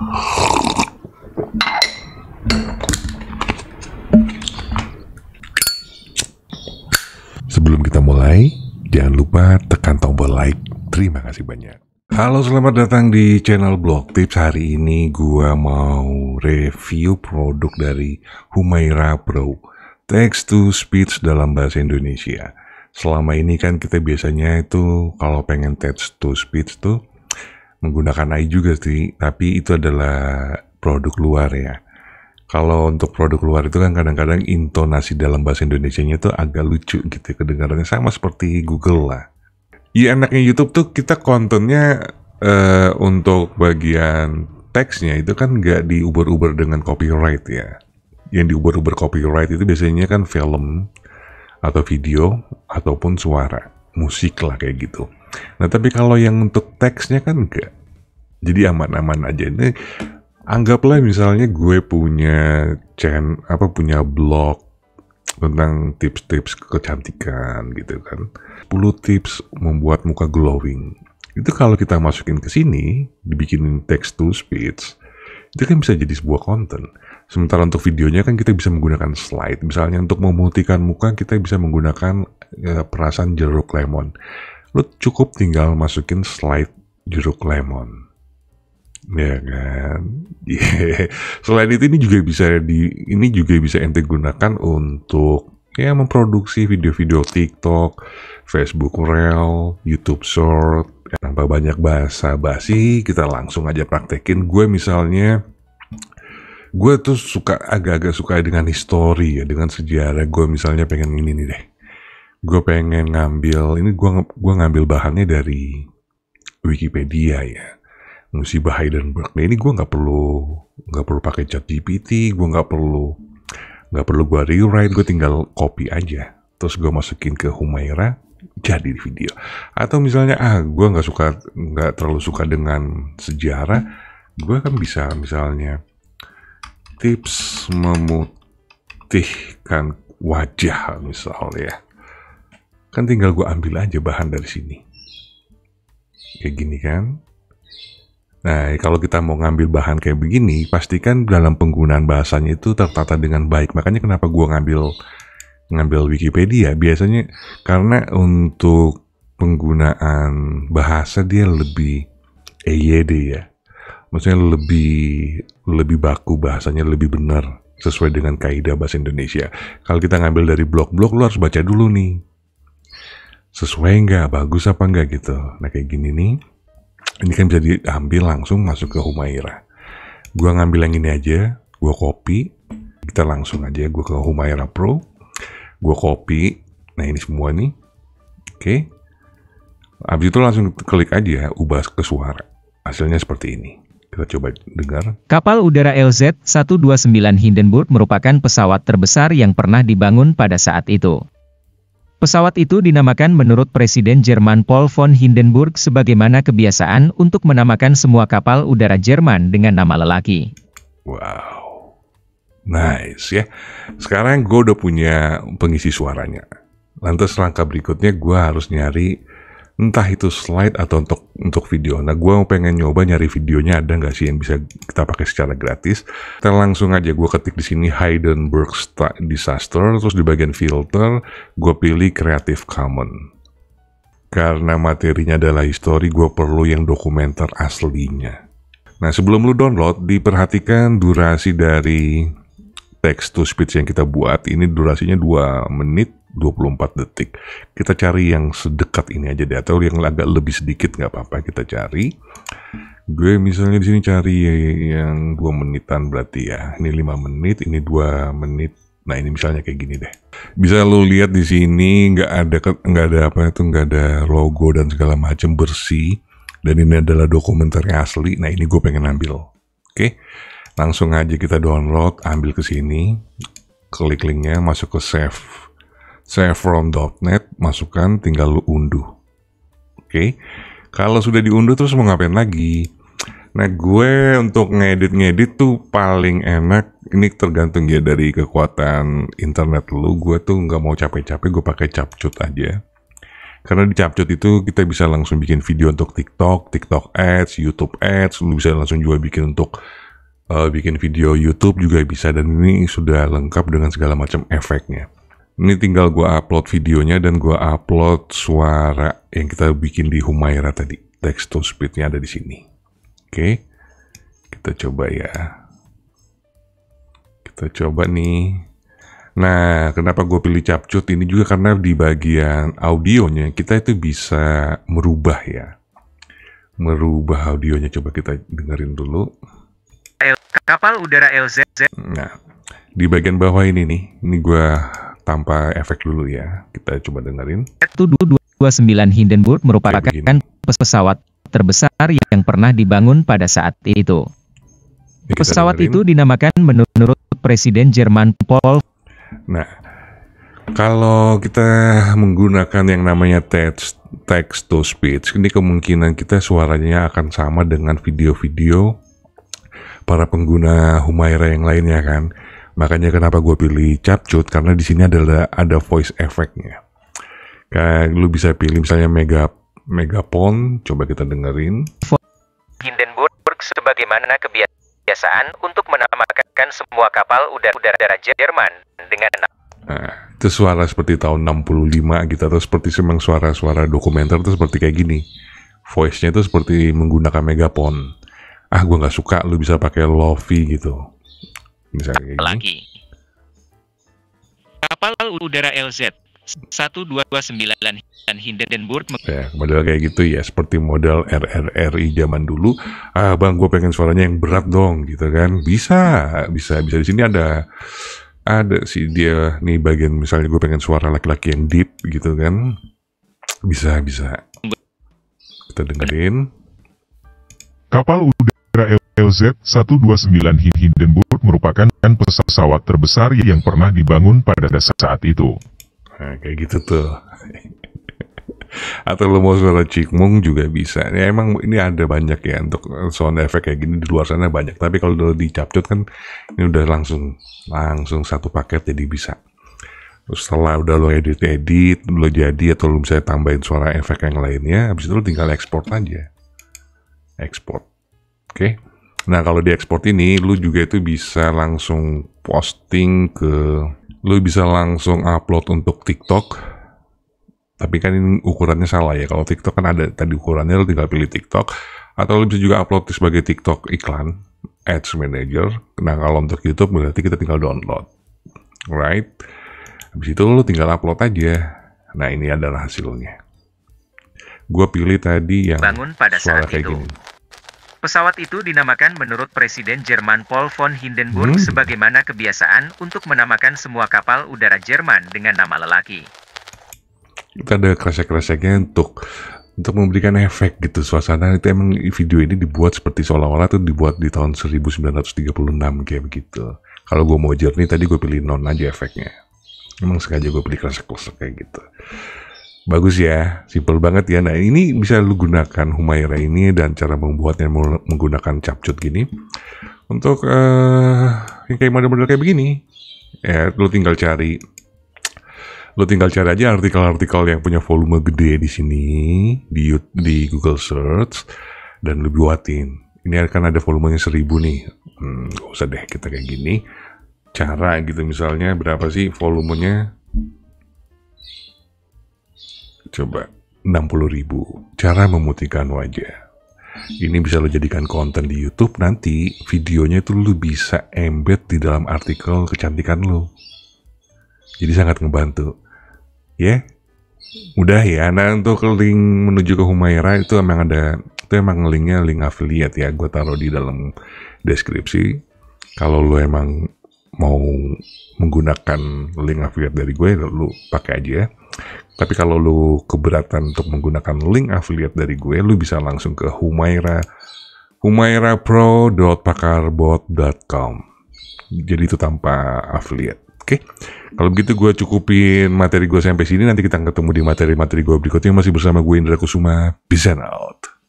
Sebelum kita mulai, jangan lupa tekan tombol like. Terima kasih banyak. Halo, selamat datang di channel Blog Tips. Hari ini gua mau review produk dari Humaira Pro. Text to speech dalam bahasa Indonesia. Selama ini kan kita biasanya itu kalau pengen text to speech tuh menggunakan AI juga sih, tapi itu adalah produk luar ya. Kalau untuk produk luar itu kan kadang-kadang intonasi dalam bahasa Indonesia-nya tuh agak lucu gitu, kedengarannya sama seperti Google lah. Iya enaknya YouTube tuh kita kontennya uh, untuk bagian teksnya itu kan nggak diuber-uber dengan copyright ya. Yang diuber-uber copyright itu biasanya kan film atau video ataupun suara, musik lah kayak gitu. Nah tapi kalau yang untuk teksnya kan enggak. Jadi aman-aman aja. Ini anggaplah misalnya gue punya channel apa punya blog tentang tips-tips kecantikan gitu kan. 10 tips membuat muka glowing. Itu kalau kita masukin ke sini dibikinin text to speech itu kan bisa jadi sebuah konten. Sementara untuk videonya kan kita bisa menggunakan slide. Misalnya untuk memutihkan muka kita bisa menggunakan ya, perasan jeruk lemon lu cukup tinggal masukin slide jeruk lemon Ya kan. Selain itu ini juga bisa di ini juga bisa ente gunakan untuk ya memproduksi video-video TikTok, Facebook Reel, YouTube Short. Tanpa banyak bahasa basi, kita langsung aja praktekin. Gue misalnya gue tuh suka agak-agak suka dengan histori ya, dengan sejarah. Gue misalnya pengen ini nih deh. Gue pengen ngambil ini gue gue ngambil bahannya dari Wikipedia ya musibah Heidenberg. Nah ini gue nggak perlu nggak perlu pakai chat GPT, gue nggak perlu nggak perlu gue rewrite, gue tinggal copy aja. Terus gue masukin ke Humaira, jadi video. Atau misalnya ah gue nggak suka nggak terlalu suka dengan sejarah, gue kan bisa misalnya tips memutihkan wajah misalnya. Kan tinggal gue ambil aja bahan dari sini. Kayak gini kan Nah, kalau kita mau ngambil bahan kayak begini, pastikan dalam penggunaan bahasanya itu tertata dengan baik. Makanya kenapa gua ngambil ngambil Wikipedia biasanya karena untuk penggunaan bahasa dia lebih EYD ya. Maksudnya lebih lebih baku bahasanya lebih benar sesuai dengan kaidah bahasa Indonesia. Kalau kita ngambil dari blog-blog lu harus baca dulu nih. Sesuai nggak, bagus apa enggak gitu. Nah kayak gini nih ini kan bisa diambil langsung masuk ke Humaira. Gua ngambil yang ini aja, gua copy. Kita langsung aja gua ke Humaira Pro. Gua copy. Nah ini semua nih. Oke. Okay. Habis itu langsung klik aja ubah ke suara. Hasilnya seperti ini. Kita coba dengar. Kapal udara LZ-129 Hindenburg merupakan pesawat terbesar yang pernah dibangun pada saat itu. Pesawat itu dinamakan menurut Presiden Jerman Paul von Hindenburg sebagaimana kebiasaan untuk menamakan semua kapal udara Jerman dengan nama lelaki. Wow, nice ya. Sekarang gue udah punya pengisi suaranya. Lantas langkah berikutnya gue harus nyari entah itu slide atau untuk untuk video. Nah, gue pengen nyoba nyari videonya ada nggak sih yang bisa kita pakai secara gratis. Kita langsung aja gue ketik di sini Heidenberg Disaster, terus di bagian filter gue pilih Creative Commons. Karena materinya adalah histori, gue perlu yang dokumenter aslinya. Nah, sebelum lu download, diperhatikan durasi dari text to speech yang kita buat. Ini durasinya 2 menit 24 detik. Kita cari yang sedekat ini aja deh, atau yang agak lebih sedikit nggak apa-apa kita cari. Gue misalnya di sini cari yang dua menitan berarti ya. Ini 5 menit, ini dua menit. Nah ini misalnya kayak gini deh. Bisa lo lihat di sini nggak ada nggak ada apa itu nggak ada logo dan segala macam bersih. Dan ini adalah dokumenter asli. Nah ini gue pengen ambil. Oke, langsung aja kita download, ambil ke sini, klik linknya, masuk ke save saya from.net, masukkan, tinggal lu unduh. Oke, okay? kalau sudah diunduh terus mau ngapain lagi? Nah gue untuk ngedit-ngedit tuh paling enak, ini tergantung ya dari kekuatan internet lu, gue tuh nggak mau capek-capek, gue pakai capcut aja. Karena di Capcut itu kita bisa langsung bikin video untuk TikTok, TikTok Ads, YouTube Ads, lu bisa langsung juga bikin untuk uh, bikin video YouTube juga bisa dan ini sudah lengkap dengan segala macam efeknya. Ini tinggal gue upload videonya dan gue upload suara yang kita bikin di Humaira tadi. Text to speednya ada di sini. Oke, kita coba ya. Kita coba nih. Nah, kenapa gue pilih capcut ini juga karena di bagian audionya kita itu bisa merubah ya. Merubah audionya coba kita dengerin dulu. Kapal udara LZ. Nah, di bagian bawah ini nih, ini gue tanpa efek dulu ya. Kita coba dengerin. 229 Hindenburg merupakan pesawat terbesar yang pernah dibangun pada saat itu. Pesawat dengerin. itu dinamakan menurut Presiden Jerman Paul Nah, kalau kita menggunakan yang namanya text text to speech, ini kemungkinan kita suaranya akan sama dengan video-video para pengguna Humaira yang lainnya kan. Makanya kenapa gue pilih Capcut karena di sini adalah ada voice effectnya. Kayak lu bisa pilih misalnya mega megapon, coba kita dengerin. Hindenburg sebagaimana kebiasaan untuk menamakan semua kapal udara-udara Jerman dengan Nah, itu suara seperti tahun 65 gitu atau seperti semang suara-suara dokumenter itu seperti kayak gini. Voice-nya itu seperti menggunakan megapon. Ah, gue nggak suka, lu bisa pakai Lofi gitu. Misalnya kayak Lagi. Kapal udara LZ 1229 dan Hindenburg. Ya, model kayak gitu ya, seperti model RRRI zaman dulu. Ah, bang, gue pengen suaranya yang berat dong, gitu kan? Bisa, bisa, bisa. Di sini ada ada sih dia nih bagian misalnya gue pengen suara laki-laki yang deep gitu kan bisa bisa kita dengerin kapal udara LZ-129 Hindenburg merupakan pesawat terbesar yang pernah dibangun pada saat itu. Nah, kayak gitu tuh. Atau lo mau suara cikmung juga bisa. Ya emang ini ada banyak ya untuk sound effect kayak gini di luar sana banyak. Tapi kalau udah dicapcut kan ini udah langsung langsung satu paket jadi bisa. Terus setelah udah lo edit-edit, lo jadi atau lo bisa tambahin suara efek yang lainnya, habis itu lo tinggal ekspor aja. Ekspor. Oke. Okay? Nah, kalau di ekspor ini, lo juga itu bisa langsung posting ke, lo bisa langsung upload untuk TikTok, tapi kan ini ukurannya salah ya. Kalau TikTok kan ada tadi ukurannya lo tinggal pilih TikTok atau lo bisa juga upload sebagai TikTok iklan Ads Manager. Nah kalau untuk YouTube berarti kita tinggal download, right? Habis itu lo tinggal upload aja. Nah ini adalah hasilnya. Gue pilih tadi yang bangun pada suara saat kayak itu. Gini. Pesawat itu dinamakan menurut Presiden Jerman Paul von Hindenburg hmm. sebagaimana kebiasaan untuk menamakan semua kapal udara Jerman dengan nama lelaki. Kita ada kresek-kreseknya untuk untuk memberikan efek gitu suasana. Itu emang video ini dibuat seperti seolah-olah tuh dibuat di tahun 1936 kayak begitu. Kalau gue mau jernih tadi gue pilih non aja efeknya. Emang sengaja gue pilih kresek-kresek kayak gitu bagus ya simple banget ya nah ini bisa lu gunakan Humaira ini dan cara membuatnya menggunakan capcut gini untuk uh, kayak model-model kayak begini ya lu tinggal cari lo tinggal cari aja artikel-artikel yang punya volume gede di sini di di Google Search dan lo buatin. Ini akan ada volumenya seribu nih. Hmm, gak usah deh kita kayak gini. Cara gitu misalnya berapa sih volumenya? Coba 60 ribu. Cara memutihkan wajah. Ini bisa lo jadikan konten di YouTube nanti videonya itu lo bisa embed di dalam artikel kecantikan lo. Jadi sangat ngebantu. Ya, yeah. mudah ya. Nah untuk link menuju ke Humaira itu emang ada, itu emang linknya link affiliate ya. Gue taruh di dalam deskripsi. Kalau lo emang mau menggunakan link affiliate dari gue, lo pakai aja. Tapi kalau lo keberatan untuk menggunakan link affiliate dari gue, lo bisa langsung ke Humaira humairapro.pakarbot.com. Jadi itu tanpa affiliate. Oke, kalau begitu gue cukupin materi gue sampai sini. Nanti kita ketemu di materi-materi gue berikutnya. Masih bersama gue Indra Kusuma. Peace out.